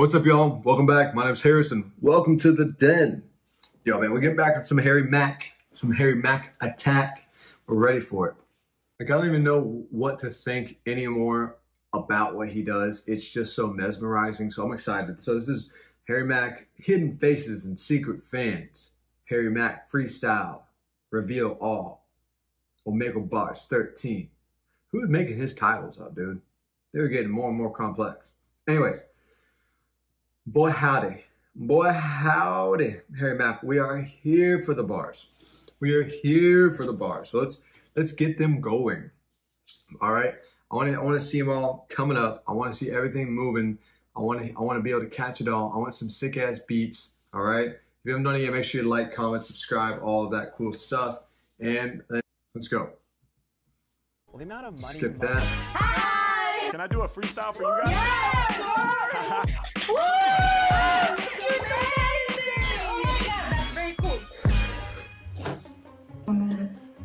What's up, y'all? Welcome back. My name's Harrison. Welcome to the den. Yo, man, we're getting back on some Harry Mack, some Harry Mack attack. We're ready for it. Like, I don't even know what to think anymore about what he does. It's just so mesmerizing. So I'm excited. So this is Harry Mack, Hidden Faces and Secret Fans. Harry Mack Freestyle, Reveal All. Omegle Bars 13. Who was making his titles up, dude? They were getting more and more complex. Anyways, boy howdy. Boy howdy, Harry Mack. We are here for the bars. We are here for the bars. So let's let's get them going. All right. I want to I want to see them all coming up. I want to see everything moving. I want to I want to be able to catch it all. I want some sick ass beats. All right. If you haven't done it yet, make sure you like, comment, subscribe, all of that cool stuff. And uh, let's go. Well, the amount of money. Skip that. Hi! Can I do a freestyle for you guys? Yeah,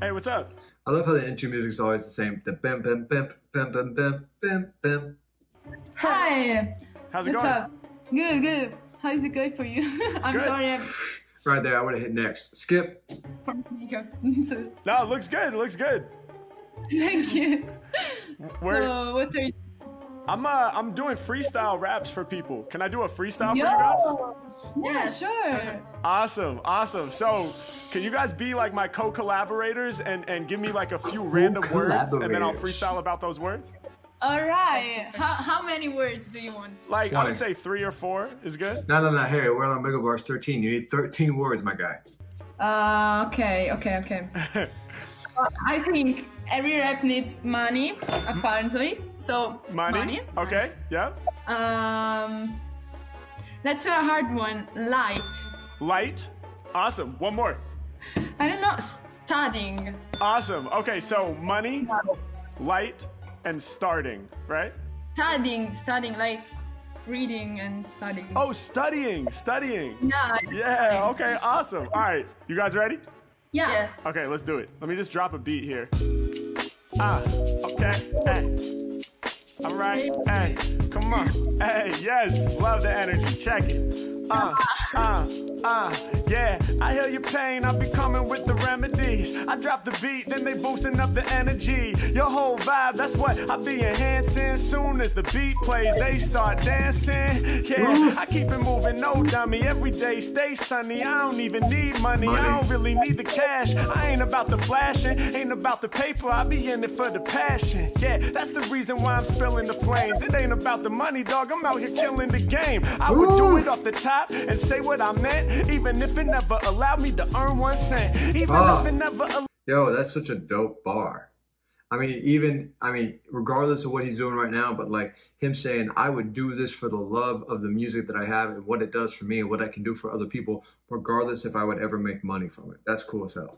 Hey, what's up? I love how the intro music is always the same. The bam, bam, bam, bam, bam, bam, bam, bam. Hi. How's it what's going? up? Good, good. How is it going for you? I'm good. sorry. I'm... Right there, I would have hit next. Skip. no, it looks good. It looks good. Thank you. Where... So, what are you I'm uh I'm doing freestyle raps for people. Can I do a freestyle for you guys? Yo! Yeah, sure. Awesome, awesome. So, can you guys be like my co-collaborators and and give me like a few random words and then I'll freestyle about those words? Alright. How how many words do you want? Like I would say 3 or 4 is good. No, no, no, Harry, we're on Omegle Bars 13. You need 13 words, my guy. Uh okay, okay, okay. I think every rap needs money, apparently. So Money? Okay. Yeah. Um let's do a hard one. Light. Light. Awesome. One more. I don't know, studying. Awesome. Okay, so money, light, and starting, right? Studying, studying, like reading and studying. Oh, studying, studying. yeah. Yeah, okay, awesome. All right, you guys ready? Yeah. Okay, let's do it. Let me just drop a beat here. Ah, okay, hey. All right, hey, come on. Hey, yes, love the energy. Check it. Uh, uh, uh, yeah, I hear your pain. I'll be coming with the remedies. I drop the beat, then they boosting up the energy. Your whole vibe, that's what I be enhancing. Soon as the beat plays, they start dancing. Yeah, I keep it moving, no dummy. Every day stay sunny. I don't even need money. I don't really need the cash. I ain't about the flashing, ain't about the paper. I be in it for the passion. Yeah, that's the reason why I'm spilling the flames. It ain't about the money, dog. I'm out here killing the game. I would do it off the top and say what I meant, even if it never allowed me to earn one cent. Even if it never allowed Yo, that's such a dope bar. I mean, even, I mean, regardless of what he's doing right now, but like him saying, I would do this for the love of the music that I have and what it does for me and what I can do for other people, regardless if I would ever make money from it. That's cool as hell.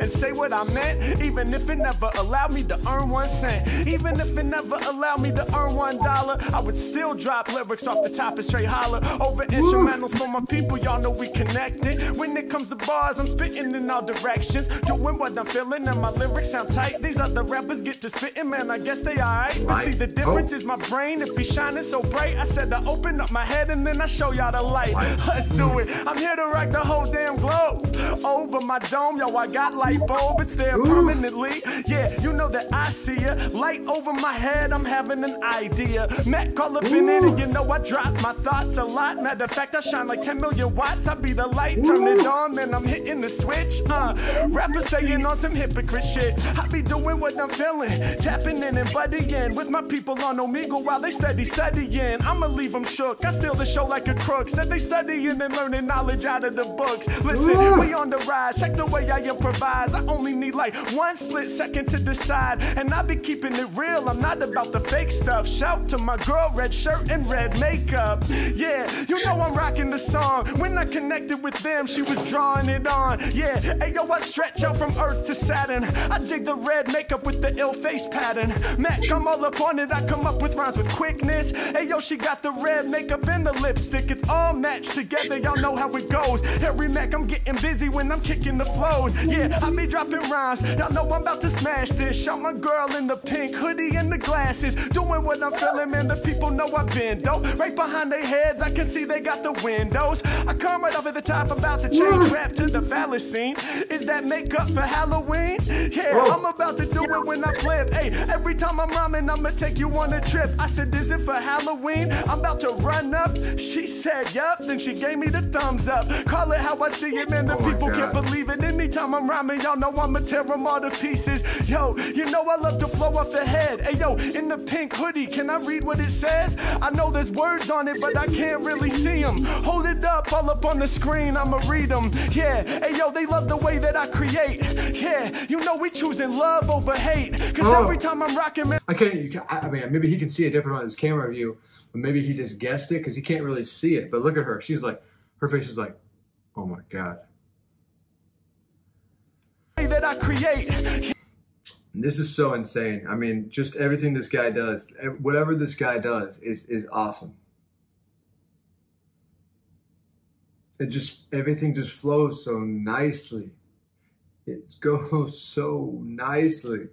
And say what I meant, even if it never allowed me to earn one cent. Even if it never allowed me to earn one dollar, I would still drop lyrics off the top and straight holler over instrumentals for my people. Y'all know we connected. When it comes to bars, I'm spitting in all directions, doing what I'm feeling, and my lyrics sound tight. These other rappers get to spitting, man. I guess they alright. But see, the oh. difference Oh. is my brain. It be shining so bright. I said I open up my head and then I show y'all the light. Let's do it. I'm here to rock the whole damn globe. Over my dome, yo, I got light bulb. It's there permanently. Yeah, you know that I see ya. Light over my head, I'm having an idea. Matt, call up in it, and you know I drop my thoughts a lot. Matter of fact, I shine like 10 million watts. I be the light, turn it on, then I'm hitting the switch. Uh, rappers staying on some hypocrite shit. I be doing what I'm feeling, tapping in and buddying with my people on Omegle while they steady studying. I'ma leave them shook. I steal the show like a crook. Said they studying and learning knowledge out of the books. Listen, we on the rise. Check the way I improvise. I only need like one split second to decide. And I be keeping it real. I'm not about the fake stuff. Shout to my girl, red shirt and red makeup. Yeah, you know I'm rocking the song. When I connected with them, she was drawing it on. Yeah, hey yo, I stretch out from Earth to Saturn. I dig the red makeup with the ill face pattern. Mac, I'm all up on it. I come up with rhymes with quickness. Hey yo, she got the red makeup and the lipstick. It's all matched together. Y'all know how it goes. Harry Mack, I'm getting busy when I'm kicking the flows. Yeah, I be dropping rhymes. Y'all know I'm about to smash this. Shot my girl in the pink hoodie and the glasses. Doing what I'm feeling, man. The people know I've been dope. Right behind their heads, I can see they got the windows. I come right off at the top, about to change rap to the phallus scene. Is that makeup for Halloween? Yeah. I'm about to do it when I flip. Hey, every time I'm rhyming, I'ma take you on a trip. I said, Is it for Halloween? I'm about to run up. She said, Yup. Then she gave me the thumbs up. Call it how I see it, man. The Oh people can't believe it. Anytime I'm rhyming, y'all know I'ma tear them all to pieces. Yo, you know I love to flow off the head. Hey, yo, in the pink hoodie, can I read what it says? I know there's words on it, but I can't really see them. Hold it up, all up on the screen, I'ma read them. Yeah, hey, yo, they love the way that I create. Yeah, you know we choosing love over hate. Cause Oh. every time I'm rocking, man. I can't. You can, I I mean, maybe he can see it different on his camera view, but maybe he just guessed it because he can't really see it. But look at her. She's like, her face is like, oh my god. That I create. This is so insane. I mean, just everything this guy does, whatever this guy does, is is awesome. It just everything just flows so nicely. It goes so nicely.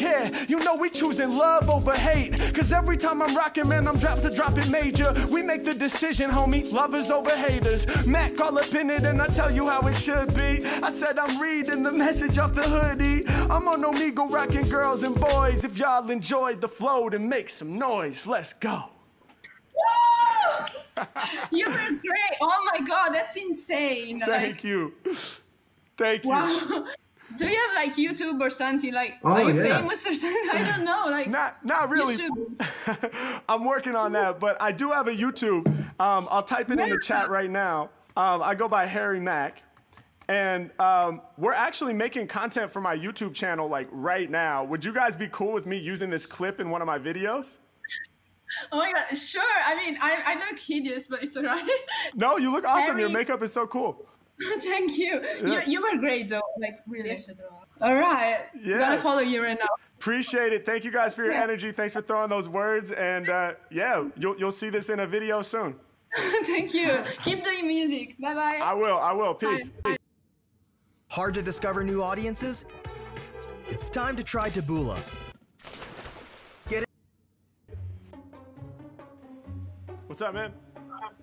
Yeah, you know we choosing love over hate. Cause every time I'm rocking, man, I'm dropped to drop it major. We make the decision, homie. Lovers over haters. Mac all up in it, and I tell you how it should be. I said I'm reading the message off the hoodie. I'm on Omegle rocking girls and boys. If y'all enjoyed the flow, then make some noise. Let's go. You were great. Oh my god, that's insane. Like, Thank you. Thank you. wow. Do you have like YouTube or something? Like, Oh, are you yeah. famous or something? I don't know. Like, Not, not really. I'm working on that, but I do have a YouTube. Um, I'll type it in the chat right now. Um, I go by Harry Mack, and um, we're actually making content for my YouTube channel like right now. Would you guys be cool with me using this clip in one of my videos? Oh my god, sure. I mean, I, I look hideous, but it's alright. No, you look awesome. Your makeup is so cool. Thank you. Yeah. You you were great though. Like really. All right. Yeah. Gonna follow you right now. Appreciate it. Thank you guys for your Yeah. energy. Thanks for throwing those words. And uh, yeah, you'll, you'll see this in a video soon. Thank you. Keep doing music. Bye bye. I will. I will. Peace. Hard to discover new audiences? It's time to try Taboola. Get it. What's up, man?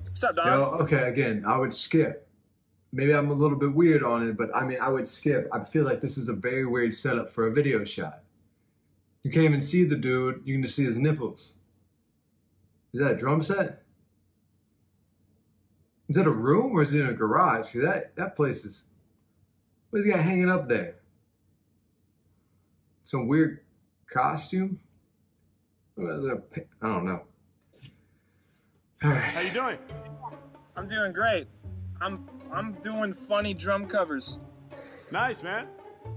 What's up, Don? Yo, okay, again, I would skip. Maybe I'm a little bit weird on it, but I mean, I would skip. I feel like this is a very weird setup for a video shot. You can't even see the dude, you can just see his nipples. Is that a drum set? Is that a room or is it in a garage? 'Cause that, that place is. What's he got hanging up there? Some weird costume? What is that? I don't know. All right. How you doing? I'm doing great. I'm I'm doing funny drum covers. Nice, man.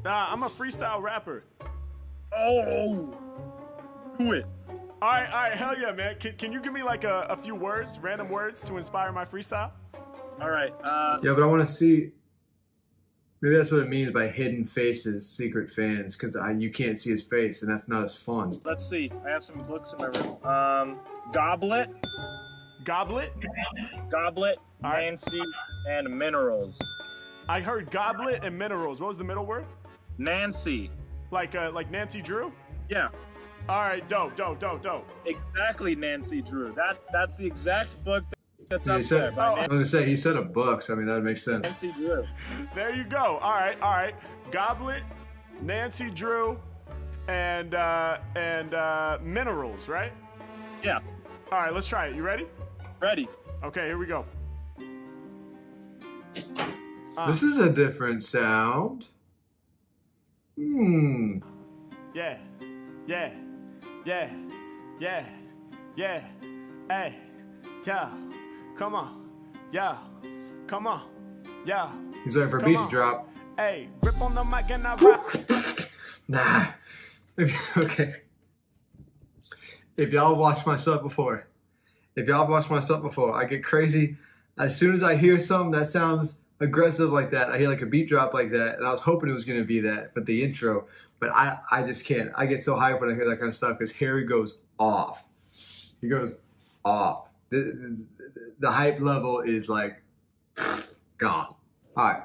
Nah, I'm a freestyle rapper. Oh, do it. All right, all right, hell yeah, man. Can, can you give me like a, a few words, random words to inspire my freestyle? All right. Uh, Yeah, but I want to see. Maybe that's what it means by hidden faces, secret fans, because you can't see his face, and that's not as fun. let's see. I have some books in my room. Um, Goblet, Goblet? Goblet, All right. Nancy, and Minerals. I heard goblet and minerals. What was the middle word? Nancy. Like uh, like Nancy Drew? Yeah, All right, dope, dope, dope, dope. exactly. Nancy Drew. That that's the exact book that's Yeah, up he said- there by Oh. I was gonna say he said a book, so I mean that would make sense. Nancy Drew. There you go. All right, all right. Goblet, Nancy Drew, and uh, and uh, minerals, right? Yeah, All right, let's try it. You ready? ready. Okay, here we go. This is a different sound. Hmm. Yeah, yeah, yeah, yeah, yeah. Hey, yeah, come on, yeah, come on, yeah. He's waiting for a to drop. Hey, rip on the mic and I rap. Nah. okay. If y'all watched my stuff before, if y'all watched my stuff before, I get crazy. As soon as I hear something that sounds aggressive like that, I hear like a beat drop like that, and I was hoping it was gonna be that, but the intro. But I, I just can't. I get so hyped when I hear that kind of stuff because Harry goes off. He goes off. The, the, the hype level is like gone. All right.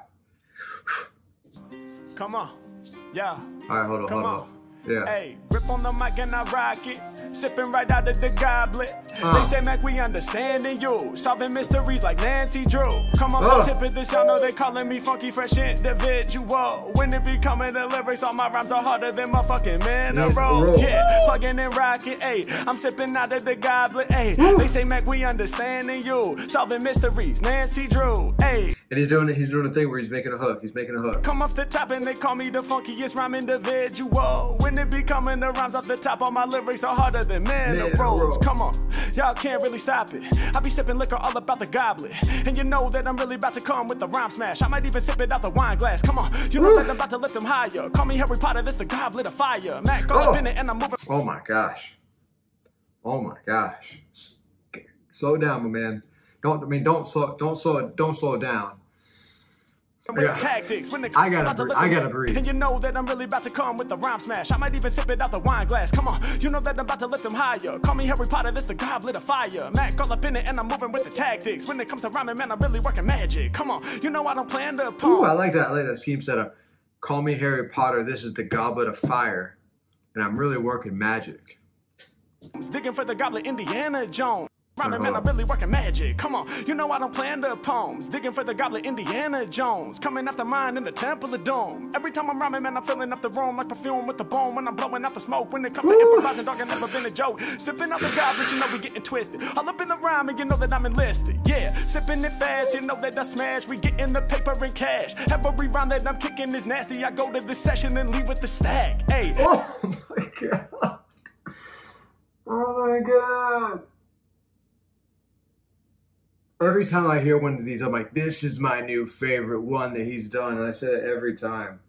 Come on. Yeah. All right, hold on, Come hold on. on. Yeah. Hey, rip on the mic and I rock it. Sipping right out of the goblet. Uh. They say, Mac, we understanding you. Solving mysteries like Nancy Drew. Come on, Uh. tip of this, y'all know they calling me funky, fresh individual. When it be coming to lyrics, all my rhymes are harder than motherfucking minerals. Minerals. Yeah, plugging and rocking, ayy. I'm sipping out of the goblet, ayy. They say, Mac, we understanding you. Solving mysteries, Nancy Drew, ayy. And he's doing he's doing a thing where he's making a hook. He's making a hook. Come off the top and they call me the funkiest rhyme individual. When it be coming the rhymes off the top, all my lyrics are harder than minerals. Minerals. Come on, y'all can't really stop it. I be sipping liquor all about the goblet. And you know that I'm really about to come with the rhyme smash. I might even sip it out the wine glass. Come on, you know that I'm about to lift them higher. Call me Harry Potter, this the goblet of fire. Mac, all Oh. in it and I'm moving. Oh my gosh. Oh my gosh. Slow down, my man. Don't I mean don't slow don't slow don't slow down. Yeah. tactics. When they I gotta breathe. I gotta breathe. And you know that I'm really about to come with the rhyme smash. I might even sip it out the wine glass. Come on, you know that I'm about to lift them higher. Call me Harry Potter, this the goblet of fire. Mac all up in it and I'm moving with the tactics. When it comes to rhyming, man, I'm really working magic. Come on, you know I don't plan to Ooh. I like that. I like that scheme setup. Call me Harry Potter. This is the goblet of fire. And I'm really working magic. Digging for the goblet, Indiana Jones. Rhyming, man. I'm really working magic. Come on, you know I don't plan the poems. Digging for the goblet, Indiana Jones. Coming after mine in the Temple of Doom. Every time I'm rhyming, man, I'm filling up the room like perfume with the bone. When I'm blowing out the smoke. When it comes to improvising, dog, I never been a joke. Sipping out the goblet, you know we getting twisted. All up in the rhyme, and you know that I'm enlisted. Yeah, sipping it fast, you know that I smash. We getting the paper and cash. Every rhyme that I'm kicking is nasty. I go to this session and leave with the stack. Hey, Oh my god. Oh my god. Every time I hear one of these, I'm like, this is my new favorite one that he's done. And I say it every time.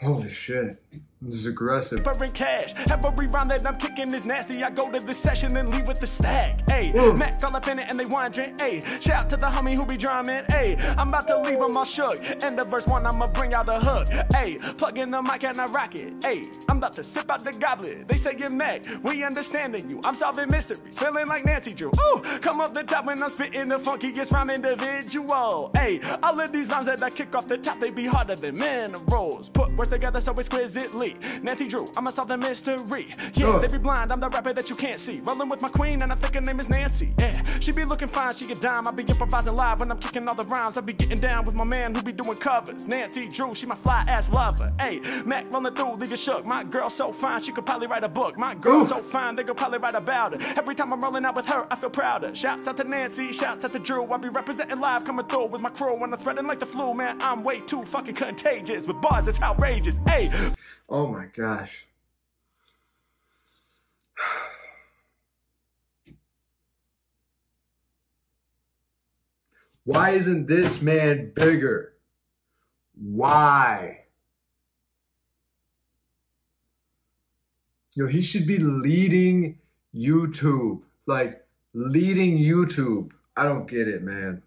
Holy shit. This is aggressive. paper and cash. Every round that I'm kicking is nasty. I go to this session and leave with the stack. Hey, Mac all up in it and they wondering. Hey, shout out to the homie who be drumming. Hey, I'm about to leave them all shook. End of verse one, I'ma bring out the hook. Hey, plug in the mic and I rock it. Hey, I'm about to sip out the goblet. They say you're Mac, we understanding you. I'm solving mysteries, feeling like Nancy Drew. Ooh, come up the top when I'm spitting the funkiest rhyme individual. Hey, all of these rhymes that I kick off the top, they be harder than minerals. Put words together so exquisitely. Nancy Drew, I'ma solve the mystery. Yeah, they be blind, I'm the rapper that you can't see. Rolling with my queen, and I think her name is Nancy. Yeah, she be looking fine, she a dime. I be improvising live when I'm kicking all the rhymes. I be getting down with my man who be doing covers. Nancy Drew, she my fly ass lover. Hey, Mac rolling through, leave you shook. My girl so fine, she could probably write a book. My girl Ooh. so fine, they could probably write about her. Every time I'm rolling out with her, I feel prouder. Shouts out to Nancy, shouts out to Drew. I be representing live, coming through with my crew. When I'm spreading like the flu, man, I'm way too fucking contagious. With bars, it's outrageous. Hey, Oh my gosh. Why isn't this man bigger? Why? Yo, he should be leading YouTube. Like, leading YouTube. I don't get it, man.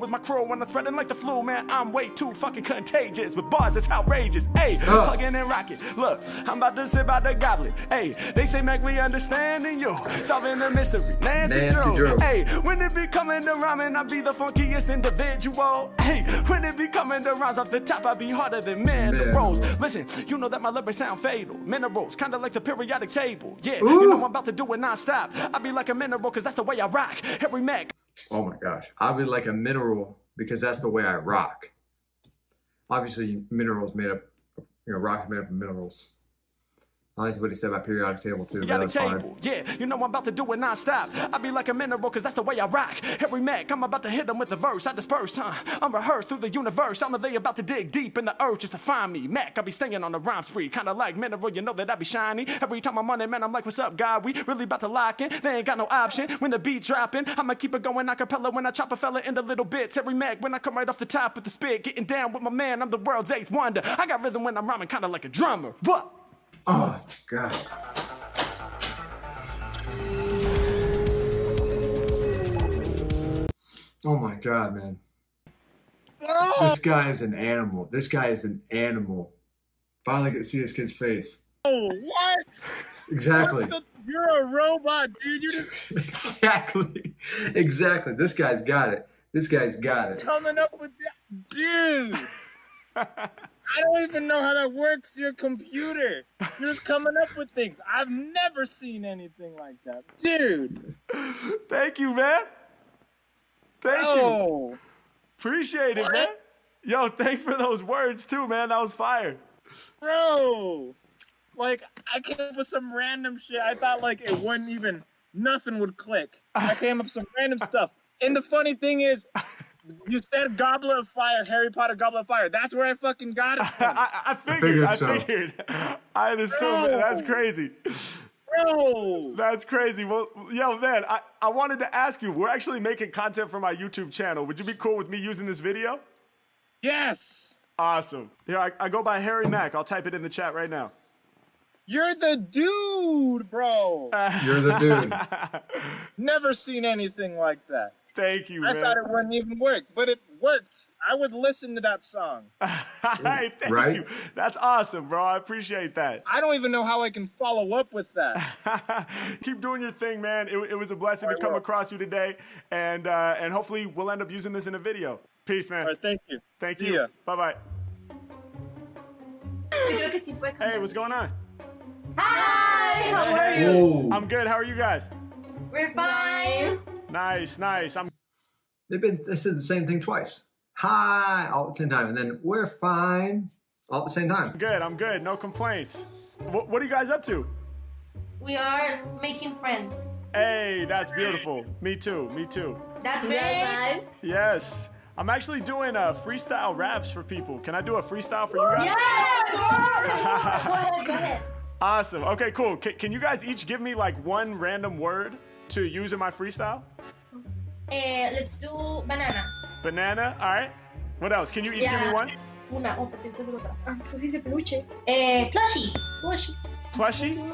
With my crew when I'm spreading like the flu, man. I'm way too fucking contagious. With bars, it's outrageous. Hey, Uh. plugging and rocking. Look, I'm about to sip out the goblet. Hey, they say, Mac, we understanding you. Solving the mystery. Nancy, Nancy Drew. Drew. Hey, when it be coming to rhyming, I be the funkiest individual. Hey, when it be coming to rhymes off the top, I be harder than minerals. Minerals. Listen, you know that my lyrics sound fatal. Minerals, kinda like the periodic table. Yeah, Ooh. you know I'm about to do it non-stop. I be like a mineral, cause that's the way I rock. Harry Mack, Oh my gosh. I would like a mineral because that's the way I rock. Obviously, minerals made up, you know, rock made up of minerals. I like what he said about periodic table too. Periodic table, yeah, you know I'm about to do it non-stop. I be like a mineral, cause that's the way I rock. Harry Mack, I'm about to hit them with a verse. I disperse, huh? I'm rehearsed through the universe. I know they about to dig deep in the earth just to find me. Mac, I be staying on the rhyme spree. Kinda like mineral, you know that I be shiny. Every time I'm on it, man, I'm like, what's up, God? We really about to lock in. They ain't got no option. When the beat dropping, I'ma keep it going acapella when I chop a fella into little bits. Harry Mack, when I come right off the top with the spit, getting down with my man, I'm the world's eighth wonder. I got rhythm when I'm rhyming, kinda like a drummer. What? Oh god. Oh my god, man. This ah! guy is an animal. This guy is an animal. Finally get to see this kid's face. Oh, what? Exactly. You're a robot, dude. You're just exactly. Exactly. This guy's got it. This guy's got it. coming up with that. Dude. I don't even know how that works. Your computer. You're just coming up with things. I've never seen anything like that, dude. Thank you, man. Thank you. Appreciate it, What? man. Yo, thanks for those words too, man. That was fire. bro. Like I came up with some random shit. I thought like it wouldn't even nothing would click. I came up with some random stuff. And the funny thing is, you said Goblet of Fire, Harry Potter Goblet of Fire. That's where I fucking got it from. I, I figured. I figured figured. so. I had assumed. Bro. That's crazy. Bro. That's crazy. Well, yo, man, I, I wanted to ask you. We're actually making content for my YouTube channel. Would you be cool with me using this video? Yes. Awesome. Here, I, I go by Harry Mack. I'll type it in the chat right now. You're the dude, bro. You're the dude. Never seen anything like that. Thank you, I man. thought it wouldn't even work, but it worked. I would listen to that song. hey, thank Right? you. That's awesome, bro. I appreciate that. I don't even know how I can follow up with that. Keep doing your thing, man. It, it was a blessing to come will. across you today, and uh, and hopefully we'll end up using this in a video. Peace, man. All right, thank you. Thank See you. ya. Bye bye. Yo creo que sí puede cantar. Hey, what's going on? Hi, how are you? Whoa. I'm good. How are you guys? We're fine. Nice, nice. I'm They've been they said the same thing twice. Hi, all at the same time, and then we're fine all at the same time. good. I'm good. No complaints. What, what are you guys up to? We are making friends. Hey, that's beautiful. Me too. Me too. That's very Yes. I'm actually doing uh, freestyle raps for people. Can I do a freestyle for you guys? Yeah, go ahead, go ahead. Awesome. Okay, cool. Can, can you guys each give me like one random word to use in my freestyle? Eh, let's do banana. Banana. All right. What else? Can you each give me Yeah. one? Una, otra, piensa en otra. Ah, pues dice peluche. Eh, plushie. Plushie. Plushie?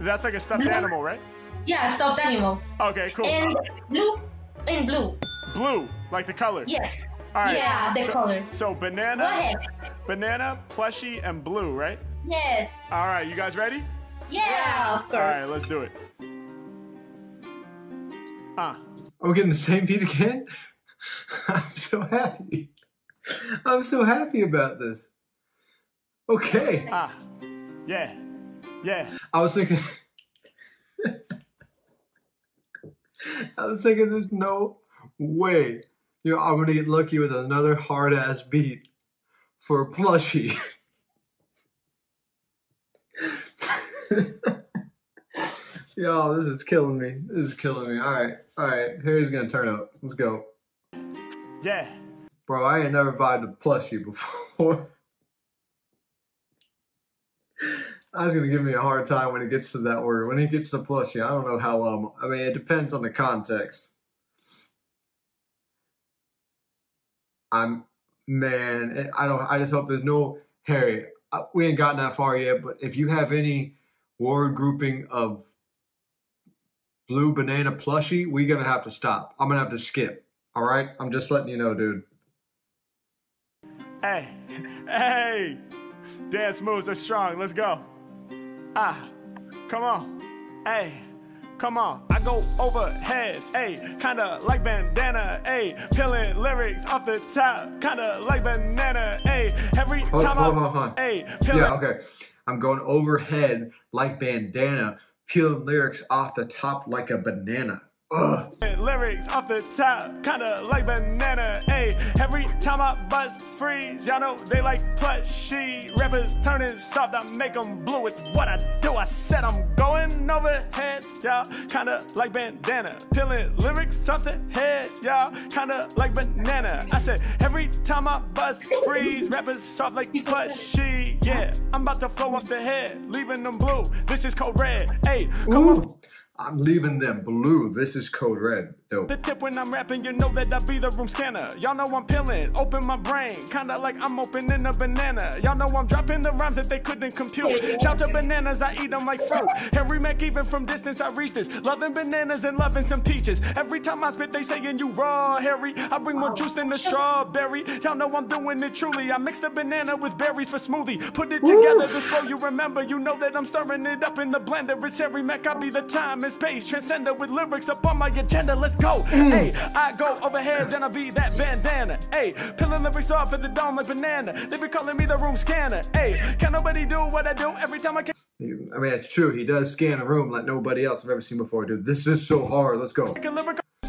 That's like a stuffed animal, right? Yeah, stuffed animal. Okay, cool. And blue. In blue. Blue, like the color. Yes. All right. Yeah, the so, color. So banana. Go banana, ahead. banana, plushie, and blue, right? Yes. All right. You guys ready? Yeah, of All right. Let's do it. Ah. Are we getting the same beat again? I'm so happy. I'm so happy about this. Okay. Ah. Yeah. Yeah. I was thinking I was thinking there's no way you know, I'm gonna get lucky with another hard ass beat for a plushie. Yo, this is killing me. This is killing me. Alright, alright, Harry's gonna turn up. Let's go. Yeah. Bro, I ain't never vibed a plushie before. I was gonna give me a hard time when it gets to that word. When he gets to plushie, I don't know how um I mean it depends on the context. I'm man, I don't I just hope there's no Harry, uh, we ain't gotten that far yet, but if you have any word grouping of blue banana plushie, we gonna have to stop. I'm gonna have to skip. All right? I'm just letting you know, dude. Hey. Hey. Dance moves are strong. Let's go. Ah. Come on. Hey. Come on, I go over heads, ayy, kinda like bandana, ayy, peeling lyrics off the top, kinda like banana, ayy, every Hold, time hold, I, hold, hold. ayy, peeling, Yeah, okay. I'm going overhead like bandana, peeling lyrics off the top like a banana. Ugh. lyrics off the top, kinda like banana, ayy, every time I bust freeze, y'all know they like plushy, rappers turning soft, I make them blue, it's what I do, I said I'm going over heads, y'all, kinda like bandana, peeling lyrics off the head, y'all, kinda like banana, I said every time I bust freeze, rappers soft like plushy, yeah, I'm about to flow off the head, leaving them blue, this is code red, ayy, come on. I'm leaving them blue. This is code red. The tip when I'm rapping, you know that I be the room scanner. Y'all know I'm peeling, open my brain, kinda like I'm opening a banana. Y'all know I'm dropping the rhymes that they couldn't compute. Shout to bananas, I eat them like fruit. Harry Mack, even from distance, I reach this. Loving bananas and loving some peaches. Every time I spit, they saying you raw, Harry. I bring more juice than the strawberry. Y'all know I'm doing it truly. I mix the banana with berries for smoothie. Put it together, this flow you remember. You know that I'm stirring it up in the blender. It's Harry Mack, I be the time and space, transcendent with lyrics up on my agenda. Let's go. Mm. Hey, I go over heads and I be that bandana. Hey, peeling lyrics off of the dome like banana. They be calling me the room scanner. Hey, can nobody do what I do every time I can? I mean, it's true. He does scan a room like nobody else I've ever seen before, dude. This is so hard. Let's go.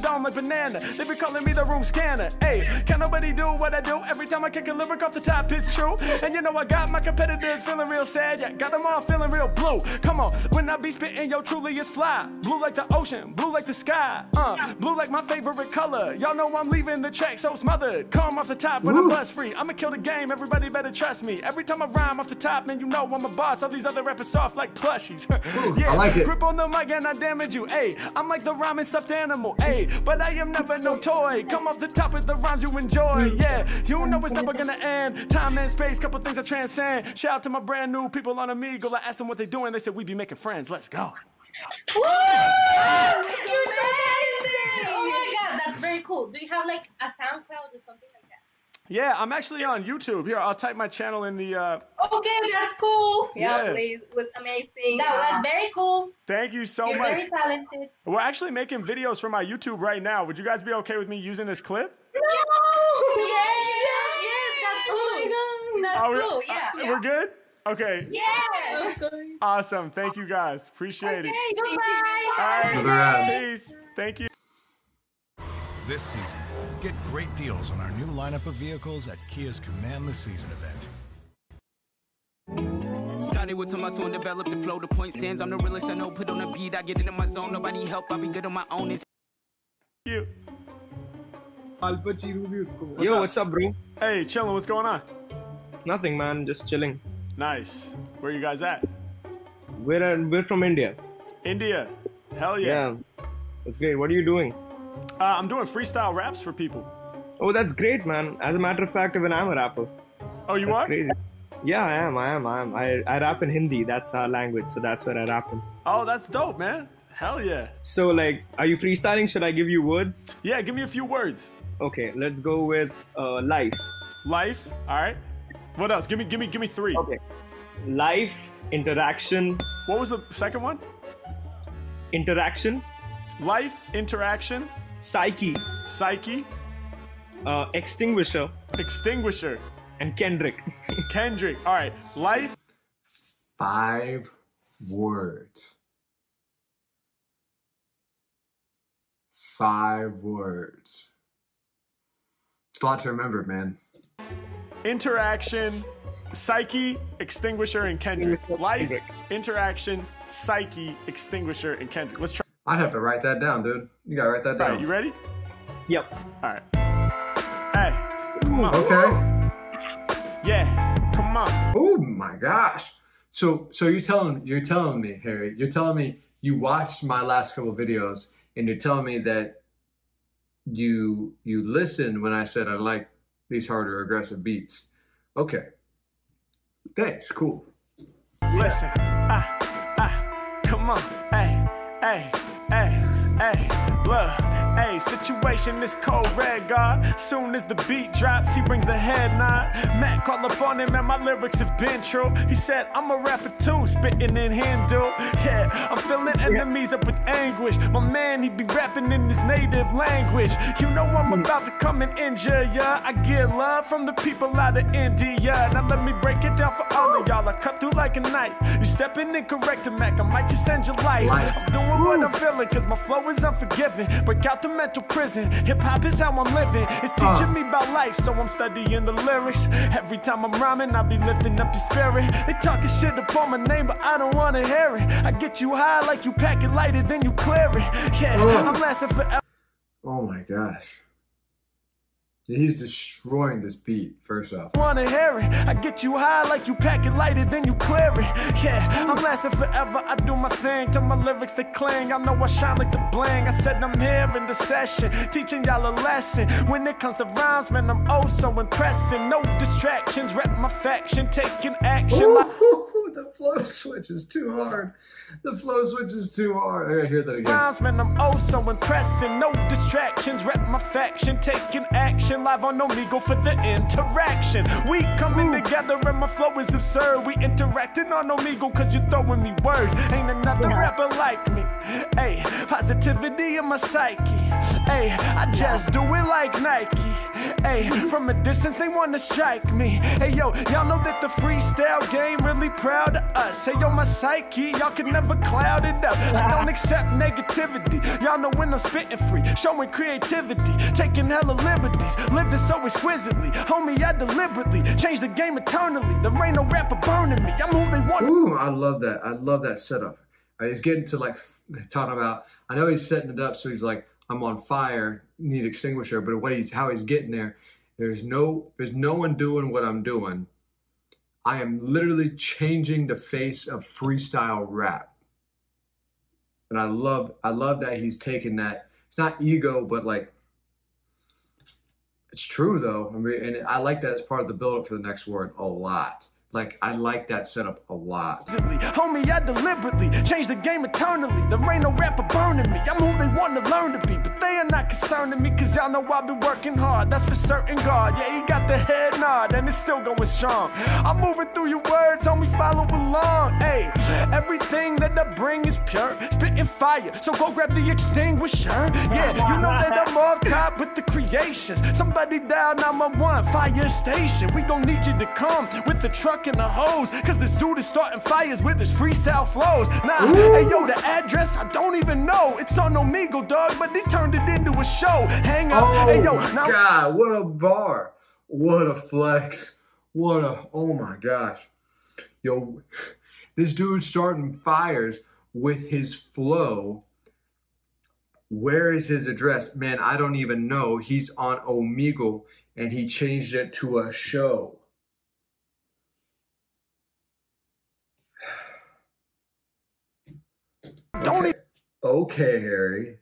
Kick a lyric off the dome like banana. They be calling me the room scanner. Hey, can nobody do what I do every time I kick a lyric off the top? It's true. And you know I got my competitors feeling real sad. Yeah, got them all feeling real blue. Come on, when I be spitting, yo, truly it's fly. Blue like the ocean, blue like the sky. Uh, blue like my favorite color. Y'all know I'm leaving the track so smothered. Come off the top when I'm buzz free. I'ma kill the game. Everybody better trust me. Every time I rhyme off the top, man, you know I'm a boss. All these other rappers soft like plushies. yeah, I like it. Grip on the mic and I damage you. Ayy, I'm like the rhyming stuffed animal. Ayy, but I am never no toy. Come off the top with the rhymes you enjoy. Yeah, you know it's never gonna end. Time and space, couple things I transcend. Shout out to my brand new people on Amigo. I asked them what they doing. They said we'd be making friends. Let's go. Woo! You're amazing! Oh my god, that's very cool. Do you have like a SoundCloud or something like that? Yeah, I'm actually on YouTube. Here, I'll type my channel in the. uh Okay, that's cool. Yeah, Yeah. please. It was amazing. That Uh, was very cool. Thank you so You're much. very talented. We're actually making videos for my YouTube right now. Would you guys be okay with me using this clip? No! Yeah, yeah, yeah, that's cool. That's Are we- cool, yeah. uh, We're good. Okay. Yeah! Awesome. Thank you guys. Appreciate it. Okay, goodbye. All right. Peace. Thank you. This season, get great deals on our new lineup of vehicles at Kia's Command the Season event. Started with some muscle and developed the flow. The point stands, I'm the realest I know. Put on a beat, I get it in my zone. Nobody help, I'll be good on my own. It's you. Al Pacino भी उसको What's Yo, up? what's up, bro? Hey, chillin'. What's going on? Nothing, man. Just chilling. Nice. Where you guys at? We're uh, we're from India. India. Hell yeah. Yeah, that's great. What are you doing? Uh, I'm doing freestyle raps for people. Oh, that's great, man. As a matter of fact, even I'm a rapper. Oh, you That's are? crazy. Yeah, I am. I am. I am. I, I rap in Hindi. That's our language, so that's where I rap in. Oh, that's dope, man. Hell yeah. So, like, are you freestyling? Should I give you words? Yeah, give me a few words. Okay, let's go with uh, life. Life. All right. What else? Give me, give me, give me three. Okay, life, interaction, What was the second one? interaction, Life, interaction, psyche, psyche, uh, extinguisher, extinguisher, and Kendrick. Kendrick. All right. Life, Five words. Five words. It's a lot to remember, man. interaction, psyche, extinguisher, and Kendrick. Life, interaction, psyche, extinguisher, and Kendrick. Let's try. I'd have to write that down, dude. You gotta write that down. right, you ready? yep. All right. Hey, come on. Okay. Yeah, come on. Oh my gosh. So so you're telling you're telling me, Harry, you're telling me you watched my last couple videos and you're telling me that you you listened when I said I like these harder aggressive beats. Okay. Thanks, cool. Listen. Ah, ah, come on. Situation is cold red, God. Soon as the beat drops, he brings the head nod. Matt called up on him, and my lyrics have been true. He said, I'm a rapper too, spitting in Hindu. Yeah, I'm filling enemies up with anguish. My man, he be rapping in his native language. You know I'm hmm. about to come and injure ya. I get love from the people out of India. Now let me break it down for all of y'all. I cut through like a knife. You stepping incorrect to Mac, I might just end your life. Life. I'm doing what I'm feeling, cause my flow is unforgiving. Break out the mental prison. Hip hop is how I'm living. It's teaching Uh. me about life, so I'm studying the lyrics. Every time I'm rhyming, I be lifting up your spirit. They talking shit upon my name, but I don't wanna hear it. I get you high like you pack it lighter, then you clear it. Yeah, Uh. I'm lasting forever. Oh my gosh. He's destroying this beat, first off. wanna hear it. I get you high like you pack it lighter, then you clear it. Yeah, I'm lasting forever. I do my thing till my lyrics they cling. I know I shine like the bling. I said I'm here in the session, teaching y'all a lesson. When it comes to rhymes, man, I'm oh so impressive. No distractions, rep my faction, taking action. like- Ooh, the flow switch is too hard. The flow switch is too hard. I gotta hear that again. Rhymes, man, I'm oh so impressing. No distractions, rep my faction, taking action live on Omegle for the interaction. We coming together and my flow is absurd. We interacting on Omegle cause you're throwing me words. Ain't another rapper like me. Hey, positivity in my psyche. Hey, I just do it like Nike. Hey, from a distance they wanna strike me. Hey yo, y'all know that the freestyle game really proud of us. Hey yo, my psyche, y'all can never cloud it up. I don't accept negativity. Y'all know when I'm spitting free, showing creativity, taking hella liberties, living so exquisitely. Homie, I deliberately change the game eternally. There ain't no rapper burning me. I'm who they want. Ooh, I love that. I love that setup. All right, he's getting to like talking about. I know he's setting it up, so he's like, "I'm on fire, need extinguisher." But what he's how he's getting there, there's no there's no one doing what I'm doing. I am literally changing the face of freestyle rap, and I love I love that he's taking that. It's not ego, but like it's true though. I mean, and I like that as part of the build up for the next word a lot. Like I like that setup a lot. Homie, I deliberately change the game eternally. There ain't no rapper burning me. I'm who they want to learn to be, but they are not concerning me, cause y'all know I've been working hard. That's for certain, God. Yeah, he got the head nod, and it's still going strong. I'm moving through your words, homie, follow along. Hey, everything that I bring is pure, spitting fire. So go grab the extinguisher. Yeah, you know that I'm off top with the creations. Somebody dial 911, fire station. We gon' need you to come with the truck and the hose, cause this dude is starting fires with his freestyle flows. Nah, hey yo, the address I don't even know. It's on Omegle, dog, but they turned it into a show. Hang up, Oh hey yo, my now god, what a bar. What a flex. What a oh my gosh. Yo, this dude starting fires with his flow. Where is his address? Man, I don't even know. He's on Omegle and he changed it to a show. Don't Okay, okay Harry.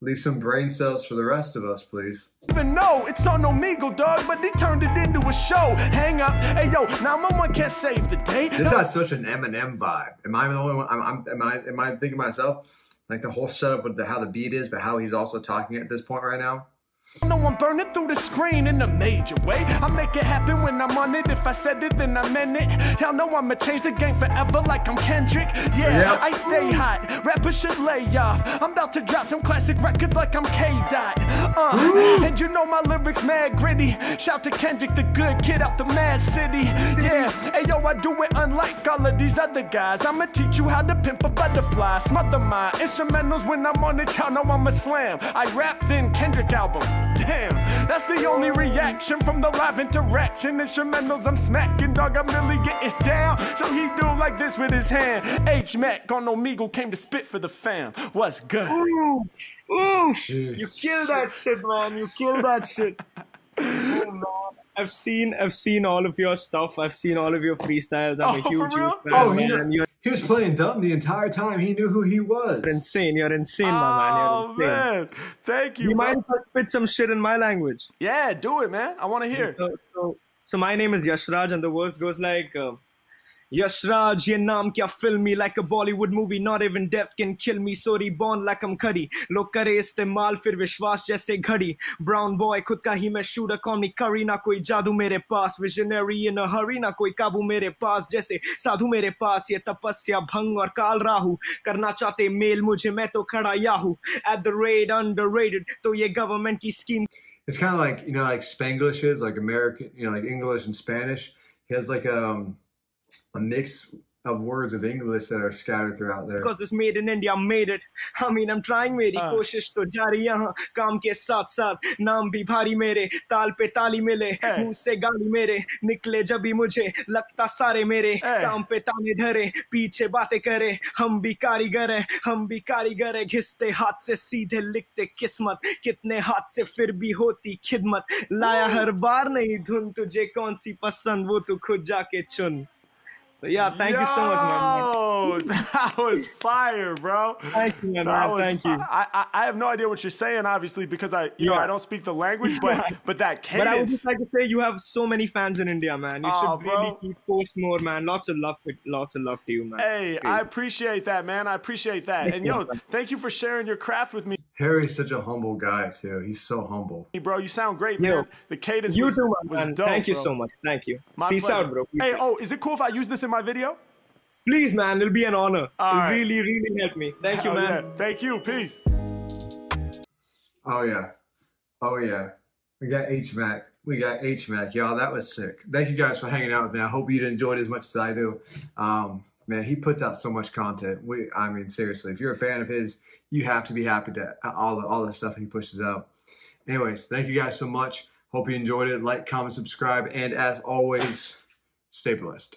Leave some brain cells for the rest of us, please. even know it's on Omegle, dog, but they turned it into a show. Hang up, hey yo, 911 can't save the day. This has such an Eminem vibe. Am I the only one? I'm, I'm, am I? Am I thinking myself like the whole setup with the, how the beat is, but how he's also talking at this point right now? No one burning through the screen in a major way. I make it happen when I'm on it. If I said it, then I meant it. Y'all know I'ma change the game forever like I'm Kendrick. Yeah, Yep. I stay hot. Rappers should lay off. I'm about to drop some classic records like I'm K Dot. Uh, and you know my lyrics mad gritty. Shout to Kendrick, the good kid out the mad city. Yeah, hey yo, I do it unlike all of these other guys. I'ma teach you how to pimp a butterfly. Smother my instrumentals when I'm on it. Y'all know I'm a slam. I rap then Kendrick album. Damn, that's the only reaction from the live interaction. Instrumentals I'm smacking, dog. I'm really getting down. So he do like this with his hand. H Mac on Omegle came to spit for the fam. What's good? Ooh, ooh, you kill that shit, man. You kill that shit. Oh, man. I've seen, I've seen all of your stuff. I've seen all of your freestyles. I'm Oh, a huge, real? huge fan, Oh, he, man. Knew- And you're he was playing dumb the entire time. He knew who he was. insane. You're insane, my man. Oh You're insane. man, thank you. You bro. mind if I spit some shit in my language? Yeah, do it, man. I want to hear. So, so, so my name is Yashraj, and the verse goes like, uh, Yashraj, ye naam kya filmy like a Bollywood movie. Not even death can kill me. So reborn like I'm Curry. लोग करे इस्तेमाल फिर विश्वास जैसे घड़ी Brown boy खुद का ही मैं shooter call me curry ना कोई जादू मेरे पास visionary in a hurry ना कोई काबू मेरे पास जैसे साधु मेरे पास ये तपस्या भंग और काल राहु करना चाहते मेल मुझे मैं तो खड़ा याहू at the rate underrated तो ये government की scheme It's kind of like you know, like Spanglish is like American, you know, like English and Spanish. He has like um, a mix of words of English that are scattered throughout there. because this made in India made it. I mean, I'm trying मेरी हाँ. कोशिश तो जारी यहाँ काम के साथ साथ नाम भी भारी मेरे ताल पे ताली मिले Hey. मुँह से गाली मेरे निकले जब भी मुझे लगता सारे मेरे Hey. काम पे ताने धरे पीछे बातें करे हम भी कारीगर हैं हम भी कारीगर हैं घिसते हाथ से सीधे लिखते किस्मत कितने हाथ से फिर भी होती खिदमत लाया हर बार नहीं धुन तुझे कौन सी पसंद वो तू खुद जाके चुन So yeah, thank you so much, man. Yo, that was fire, bro. Thank you, man. That was Thank you. I, I I have no idea what you're saying, obviously, because I you know I don't speak the language, but but that But I would just like to say you have so many fans in India, man. You Aw, should really bro. keep post more, man. Lots of love for lots of love to you, man. Hey, I appreciate that, man. I appreciate that. And yo, thank you for sharing your craft with me, Harry's such a humble guy too. He's so humble. bro. You sound great, Yo, man. The cadence you was, too, was man. dope. Thank you bro. so much. Thank you. My Peace pleasure. out, bro. Peace Hey, out. oh, is it cool if I use this in my video? Please, man. It'll be an honor. All It'll right. really, really help me. Thank you, Hell man. yeah. Thank you. Peace. Oh yeah. Oh yeah. We got HMAC. We got HMAC, y'all. That was sick. Thank you guys for hanging out with me. I hope you enjoyed it as much as I do. Um, man, he puts out so much content. We, I mean, seriously, if you're a fan of his, you have to be happy to all the all the stuff he pushes out. Anyways, thank you guys so much. Hope you enjoyed it. Like, comment, subscribe, and as always, stay blessed.